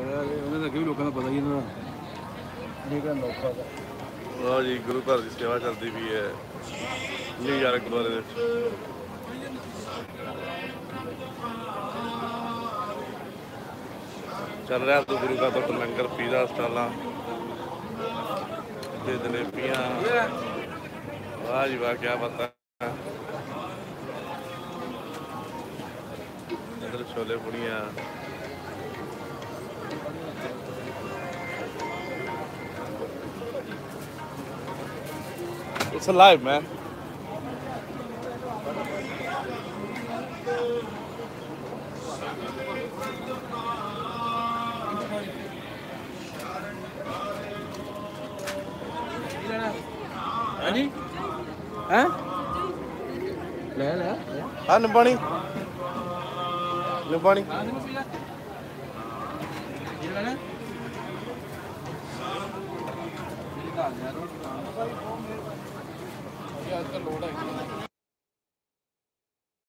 ਉਹਨਾਂ ਦਾ ਅੱਗੇ ਵੀ ਲੋਕਾਂ ਦਾ ਪਤਾ ਹੀ ਇਹਨਾਂ ਦਾ। ਜਿਹੜਾ ਨੌਕਾ ਦਾ ਲਓ ਜੀ ਗੁਰੂ ਘਰ ਦੀ ਸੇਵਾ ਚੱਲਦੀ ਵੀ ਹੈ। ਨਿਊ ਯਾਰਕ ਗੁਰਦੁਆਰੇ ਦੇ ਵਿੱਚ। ਚੱਲ ਰਿਹਾ ਤੂੰ ਗੁਰੂ ਘਰ ਤੋਂ ਲੰਗਰ ਪੀਜ਼ਾ ਸਟਾਲਾਂ। ਤੇ ਜਲੇਬੀਆਂ ਵਾਹ ਜੀ ਵਾਹ ਕੀ ਬਾਤ। ਇਧਰ ਛੋਲੇ ਪੁੜੀਆਂ। It's alive, man. Honey? Huh? Honey, bunny? Honey, bunny? ਨਾ ਇਹ ਅੱਜ ਕੱਲ੍ਹ ਲੋੜ ਹੈ